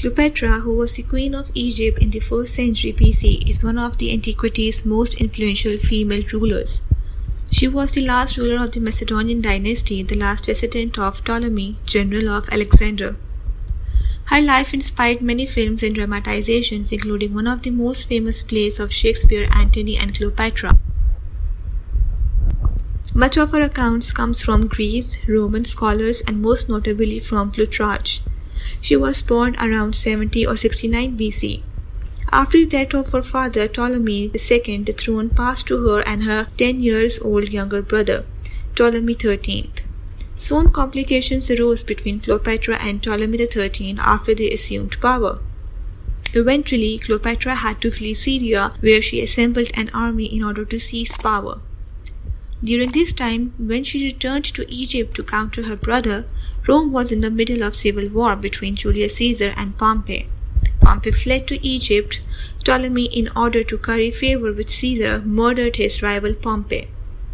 Cleopatra, who was the queen of Egypt in the 1st century BC, is one of the antiquity's most influential female rulers. She was the last ruler of the Macedonian dynasty, the last descendant of Ptolemy, general of Alexander. Her life inspired many films and dramatizations, including one of the most famous plays of Shakespeare, Antony and Cleopatra. Much of her accounts comes from Greece, Roman scholars, and most notably from Plutarch. She was born around 70 or 69 BC. After the death of her father Ptolemy II, the throne passed to her and her 10 years old younger brother, Ptolemy XIII. Soon complications arose between Cleopatra and Ptolemy XIII after they assumed power. Eventually, Cleopatra had to flee Syria, where she assembled an army in order to seize power. During this time, when she returned to Egypt to counter her brother, Rome was in the middle of civil war between Julius Caesar and Pompey. Pompey fled to Egypt. Ptolemy, in order to curry favor with Caesar, murdered his rival Pompey.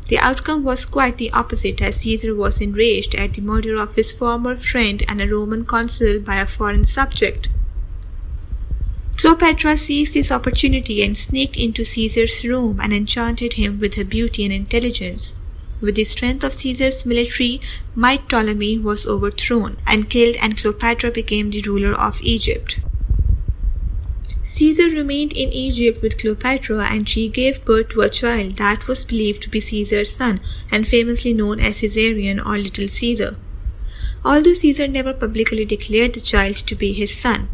The outcome was quite the opposite as Caesar was enraged at the murder of his former friend and a Roman consul by a foreign subject. Cleopatra seized this opportunity and sneaked into Caesar's room and enchanted him with her beauty and intelligence. With the strength of Caesar's military might Ptolemy was overthrown and killed and Cleopatra became the ruler of Egypt. Caesar remained in Egypt with Cleopatra and she gave birth to a child that was believed to be Caesar's son and famously known as Caesarion or Little Caesar. Although Caesar never publicly declared the child to be his son,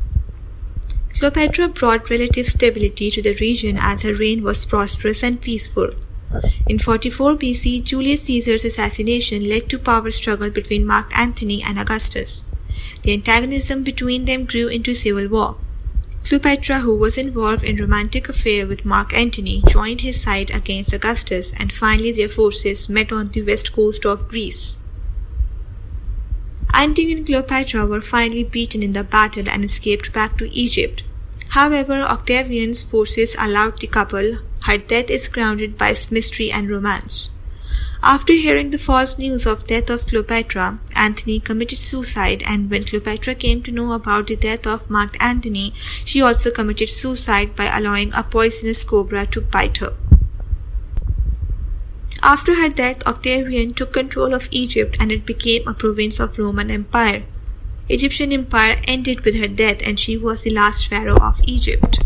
Cleopatra brought relative stability to the region as her reign was prosperous and peaceful. In 44 BC, Julius Caesar's assassination led to power struggle between Mark Antony and Augustus. The antagonism between them grew into civil war. Cleopatra, who was involved in romantic affair with Mark Antony, joined his side against Augustus and finally their forces met on the west coast of Greece. Antony and Cleopatra were finally beaten in the battle and escaped back to Egypt. However, Octavian's forces allowed the couple. Her death is grounded by mystery and romance. After hearing the false news of death of Cleopatra, Antony committed suicide and when Cleopatra came to know about the death of Mark Antony, she also committed suicide by allowing a poisonous cobra to bite her. After her death, Octavian took control of Egypt and it became a province of Roman Empire. Egyptian Empire ended with her death and she was the last pharaoh of Egypt.